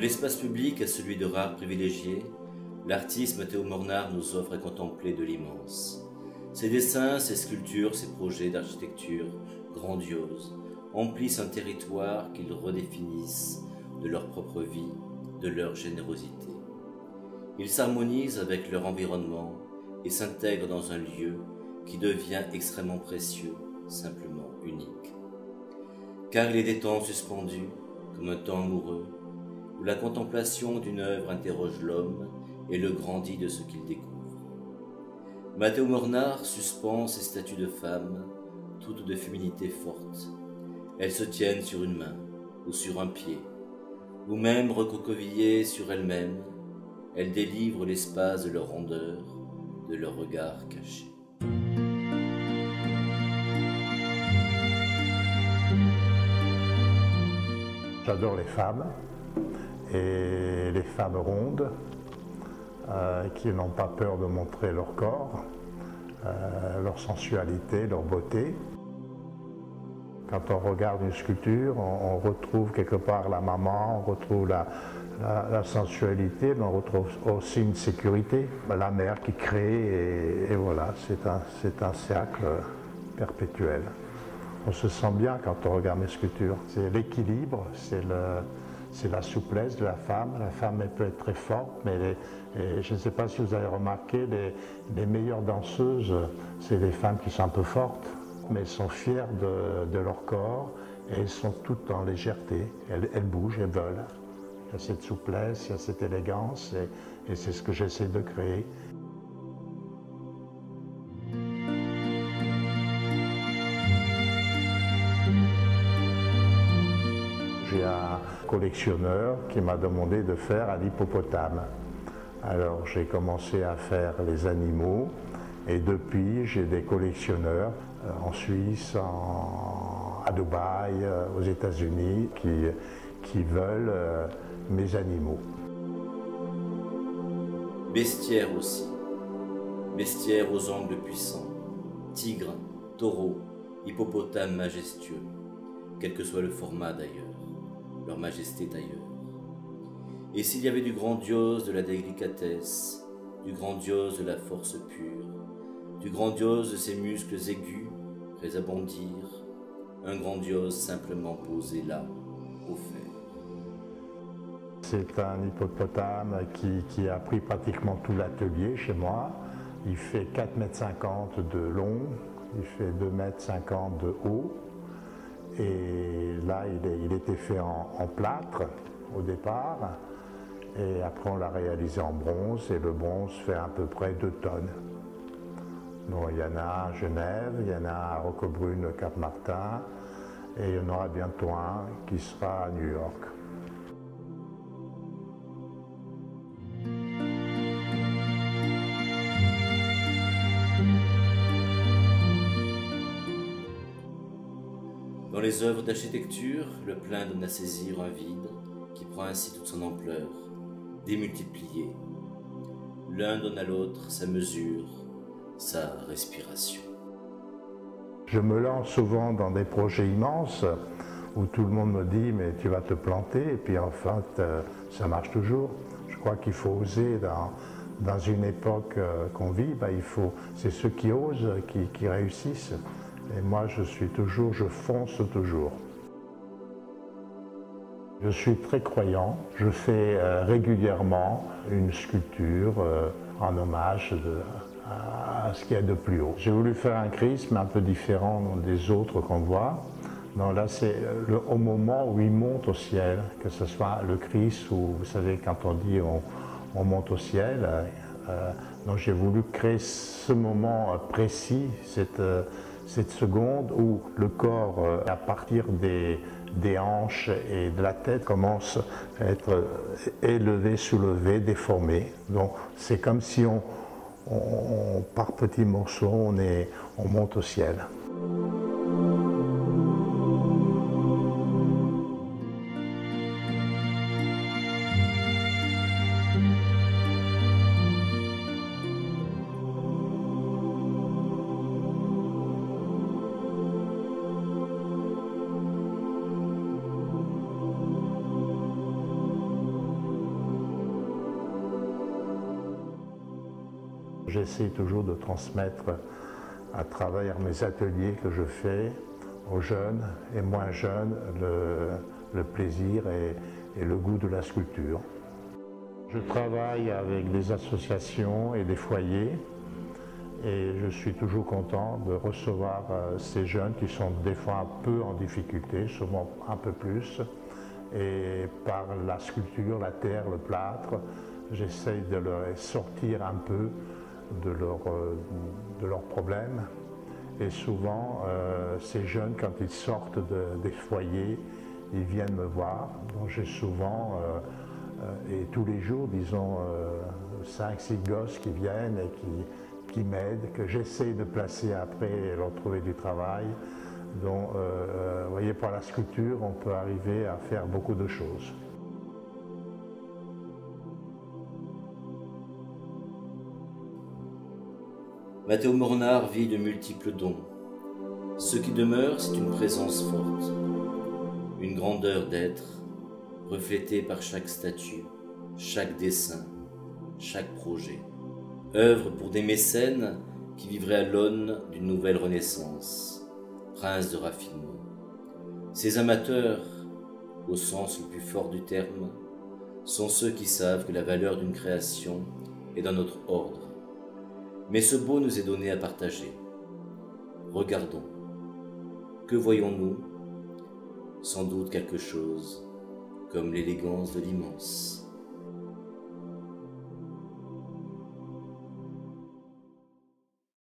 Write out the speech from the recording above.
l'espace public à celui de rares privilégiés, l'artiste Mathéo Mornard nous offre à contempler de l'immense. Ses dessins, ses sculptures, ses projets d'architecture grandioses emplissent un territoire qu'ils redéfinissent de leur propre vie, de leur générosité. Ils s'harmonisent avec leur environnement et s'intègrent dans un lieu qui devient extrêmement précieux, simplement unique. Car il est des temps suspendus, comme un temps amoureux, où la contemplation d'une œuvre interroge l'homme et le grandit de ce qu'il découvre. Mathéo Mornard suspend ses statues de femmes, toutes de féminité forte. Elles se tiennent sur une main ou sur un pied, ou même recroquevillées sur elles-mêmes, elles délivrent l'espace de leur rondeur, de leur regard caché. J'adore les femmes et les femmes rondes euh, qui n'ont pas peur de montrer leur corps, euh, leur sensualité, leur beauté. Quand on regarde une sculpture, on, retrouve quelque part la maman, on retrouve la, sensualité, mais on retrouve aussi une sécurité. La mère qui crée, et, voilà, c'est un, un cercle perpétuel. On se sent bien quand on regarde mes sculptures. C'est l'équilibre, c'est le, c'est la souplesse de la femme. La femme, peut être très forte, mais je ne sais pas si vous avez remarqué, les, meilleures danseuses, c'est les femmes qui sont un peu fortes, mais elles sont fières de, leur corps et elles sont toutes en légèreté. Elles, bougent, elles veulent. Il y a cette souplesse, il y a cette élégance, et c'est ce que j'essaie de créer. Collectionneur qui m'a demandé de faire un hippopotame. Alors j'ai commencé à faire les animaux et depuis j'ai des collectionneurs euh, en Suisse, à Dubaï, euh, aux États-Unis qui, qui veulent euh, mes animaux. Bestiaire aussi. Bestiaire aux angles puissants. Tigre, taureau, hippopotame majestueux, quel que soit le format d'ailleurs majesté ailleurs. Et s'il y avait du grandiose de la délicatesse, du grandiose de la force pure, du grandiose de ces muscles aigus, prêts à bondir, un grandiose simplement posé là, au fer. C'est un hippopotame qui, qui, a pris pratiquement tout l'atelier chez moi. Il fait 4,50 m de long, il fait 2,50 m de haut. Et là, il, était fait en, plâtre au départ. Et après, on l'a réalisé en bronze. Et le bronze fait à peu près 2 tonnes. Il y en a à Genève, il y en a à Roquebrune, Cap-Martin. Et il y en aura bientôt un qui sera à New York. Dans les œuvres d'architecture, le plein donne à saisir un vide qui prend ainsi toute son ampleur, démultiplié. L'un donne à l'autre sa mesure, sa respiration. Je me lance souvent dans des projets immenses où tout le monde me dit mais tu vas te planter et puis enfin ça marche toujours. Je crois qu'il faut oser dans, une époque euh, qu'on vit, faut, c'est ceux qui osent qui réussissent. Et moi, je suis toujours, je fonce toujours. Je suis très croyant. Je fais euh, régulièrement une sculpture euh, en hommage à, ce qu'il y a de plus haut. J'ai voulu faire un mais un peu différent des autres qu'on voit. Non, là, c'est euh, au moment où il monte au ciel, que ce soit le Christ ou, vous savez, quand on dit on, monte au ciel. donc j'ai voulu créer ce moment précis, cette cette seconde où le corps, euh, à partir des, hanches et de la tête, commence à être élevé, soulevé, déformé. Donc c'est comme si on, par petits morceaux, on, on monte au ciel. J'essaie toujours de transmettre à travers mes ateliers que je fais aux jeunes et moins jeunes le, plaisir et, le goût de la sculpture. Je travaille avec des associations et des foyers et je suis toujours content de recevoir euh, ces jeunes qui sont des fois un peu en difficulté, souvent un peu plus. Et par la sculpture, la terre, le plâtre, j'essaye de leur sortir un peu de, euh, de leurs problèmes et souvent, euh, ces jeunes, quand ils sortent des foyers, ils viennent me voir. Donc j'ai souvent, euh, et tous les jours, disons, 5-6 gosses qui viennent et qui, qui m'aident, que j'essaie de placer après et leur trouver du travail. Donc, vous voyez, par la sculpture, on peut arriver à faire beaucoup de choses. Mathéo Mornard vit de multiples dons. Ce qui demeure, c'est une présence forte, une grandeur d'être, reflétée par chaque statue, chaque dessin, chaque projet. Œuvre pour des mécènes qui vivraient à l'aune d'une nouvelle renaissance, prince de raffinement. Ces amateurs, au sens le plus fort du terme, sont ceux qui savent que la valeur d'une création est dans notre ordre, mais ce beau nous est donné à partager. Regardons. Que voyons-nous? Sans doute quelque chose comme l'élégance de l'immense.